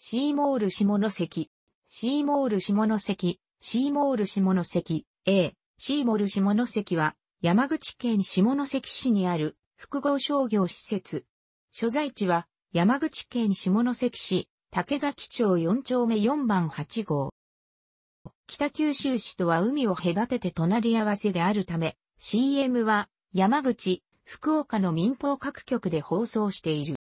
シーモール下関、シーモール下関、シーモール下関、A、シーモール下関は、山口県下関市にある複合商業施設。所在地は、山口県下関市、竹崎町4丁目4番8号。北九州市とは海を隔てて隣り合わせであるため、CM は山口、福岡の民放各局で放送している。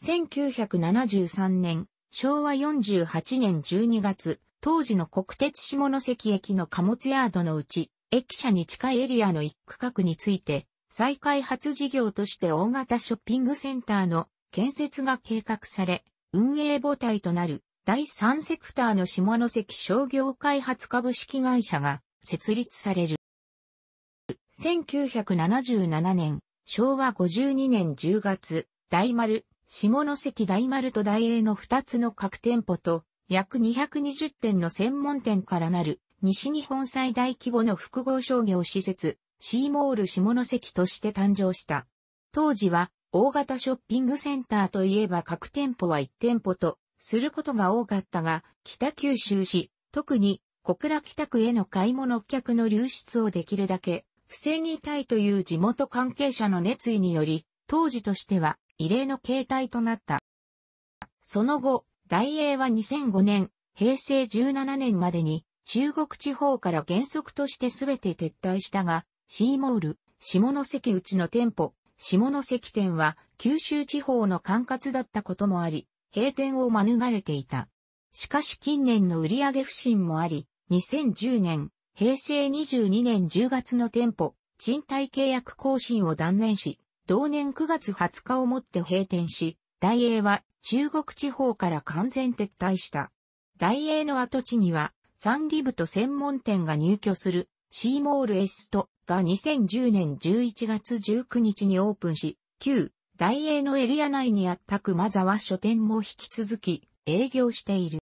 1973年、昭和48年12月、当時の国鉄下関駅の貨物ヤードのうち、駅舎に近いエリアの一区画について、再開発事業として大型ショッピングセンターの建設が計画され、運営母体となる第三セクターの下関商業開発株式会社が設立される。1977年、昭和52年10月、大丸、下関大丸と大英の2つの各店舗と、約220店の専門店からなる、西日本最大規模の複合商業施設、シーモール下関として誕生した。当時は、大型ショッピングセンターといえば各店舗は1店舗と、することが多かったが、北九州市、特に小倉北区への買い物客の流出をできるだけ防ぎたいという地元関係者の熱意により、当時としては異例の形態となった。その後、大英は2005年、平成17年までに中国地方から原則として全て撤退したが、シーモール、下関内の店舗、下関店は九州地方の管轄だったこともあり、閉店を免れていた。しかし近年の売上不振もあり、2010年、平成22年10月の店舗、賃貸契約更新を断念し、同年9月20日をもって閉店し、大英は中国地方から完全撤退した。大英の跡地には、サンリブと専門店が入居するシーモールエストが2010年11月19日にオープンし、旧大英のエリア内にあった熊沢書店も引き続き営業している。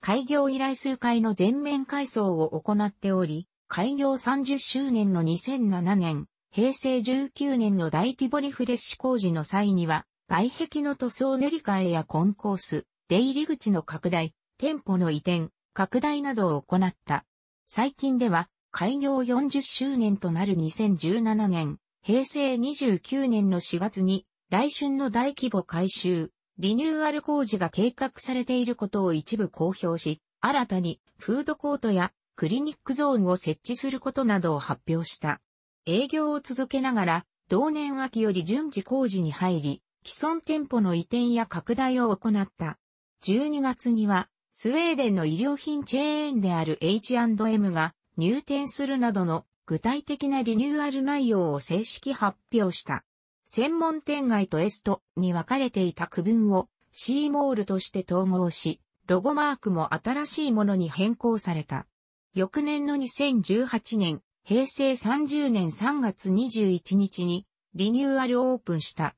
開業依頼数回の全面改装を行っており、開業30周年の2007年、平成19年の大ティボリフレッシュ工事の際には、外壁の塗装塗り替えやコンコース、出入り口の拡大、店舗の移転、拡大などを行った。最近では、開業40周年となる2017年、平成29年の4月に、来春の大規模改修、リニューアル工事が計画されていることを一部公表し、新たにフードコートやクリニックゾーンを設置することなどを発表した。営業を続けながら、同年秋より順次工事に入り、既存店舗の移転や拡大を行った。12月には、スウェーデンの衣料品チェーンである H&M が入店するなどの具体的なリニューアル内容を正式発表した。専門店街とエストに分かれていた区分をシーモールとして統合し、ロゴマークも新しいものに変更された。翌年の2018年、平成30年3月21日にリニューアルオープンした。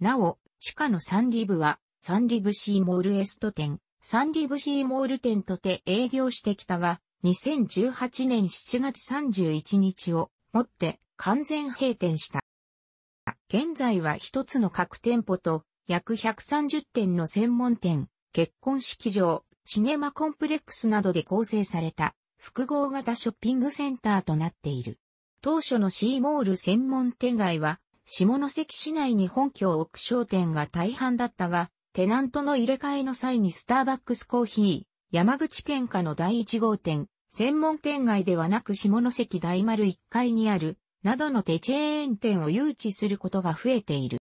なお、地下のサンリブは、サンリブシーモールエスト店、サンリブシーモール店とて営業してきたが、2018年7月31日をもって完全閉店した。現在は一つの各店舗と約130店の専門店、結婚式場、シネマコンプレックスなどで構成された複合型ショッピングセンターとなっている。当初のシーモール専門店街は、下関市内に本拠を置く商店が大半だったが、テナントの入れ替えの際にスターバックスコーヒー、山口県下の第1号店、専門店街ではなく下関大丸1階にある、などの手チェーン店を誘致することが増えている。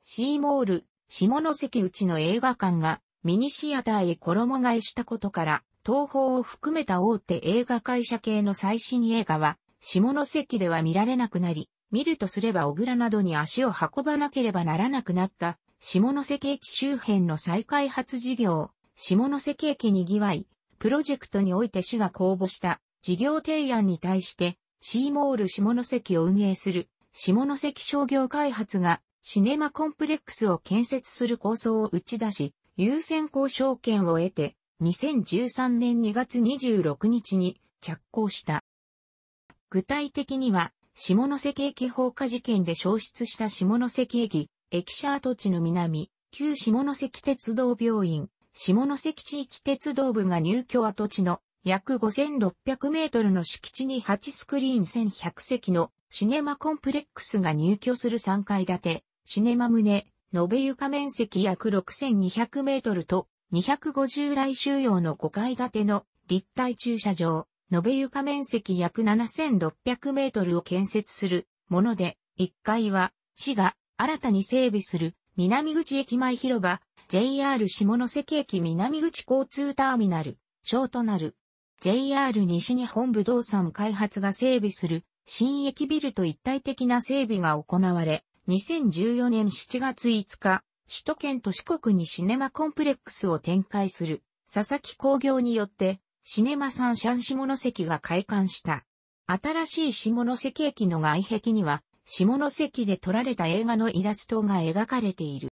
シーモール、下関内の映画館がミニシアターへ衣替えしたことから、東宝を含めた大手映画会社系の最新映画は、下関では見られなくなり、見るとすれば小倉などに足を運ばなければならなくなった下関駅周辺の再開発事業、下関駅にぎわい、プロジェクトにおいて市が公募した事業提案に対して、シーモール下関を運営する下関商業開発がシネマコンプレックスを建設する構想を打ち出し、優先交渉権を得て、2013年2月26日に着工した。具体的には、下関駅放火事件で消失した下関駅、駅舎跡地の南、旧下関鉄道病院、下関地域鉄道部が入居跡地の約5600メートルの敷地に8スクリーン1100席のシネマコンプレックスが入居する3階建て、シネマ棟、延べ床面積約6200メートルと250来収容の5階建ての立体駐車場、延べ床面積約7600メートルを建設するもので、1階は市が新たに整備する南口駅前広場、JR 下関駅南口交通ターミナル、小となる。JR 西日本不動産開発が整備する新駅ビルと一体的な整備が行われ、2014年7月5日、首都圏と四国にシネマコンプレックスを展開する佐々木工業によってシネマサンシャン下関が開館した。新しい下関駅の外壁には下関で撮られた映画のイラストが描かれている。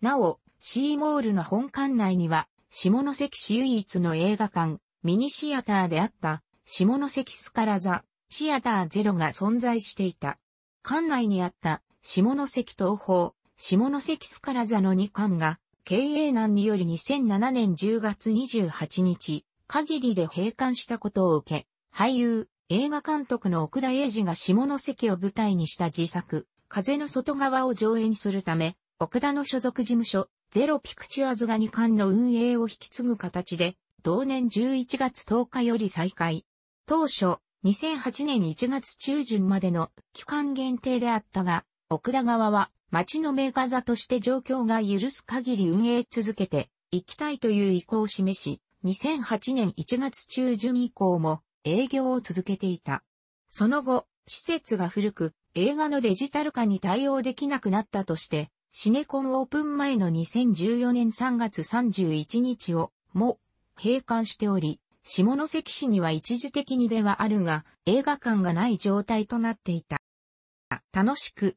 なお、シーモールの本館内には下関市唯一の映画館、ミニシアターであった下関スカラザ、シアターゼロが存在していた。館内にあった下関東方、下関スカラザの2館が経営難により2007年10月28日、限りで閉館したことを受け、俳優、映画監督の奥田英二が下関を舞台にした自作、風の外側を上演するため、奥田の所属事務所、ゼロピクチュアズが2館の運営を引き継ぐ形で、同年11月10日より再開。当初、2008年1月中旬までの期間限定であったが、奥田側は町のメーカー座として状況が許す限り運営続けていきたいという意向を示し、2008年1月中旬以降も営業を続けていた。その後、施設が古く映画のデジタル化に対応できなくなったとして、シネコンオープン前の2014年3月31日をも閉館しており、下関市には一時的にではあるが、映画館がない状態となっていた。楽しく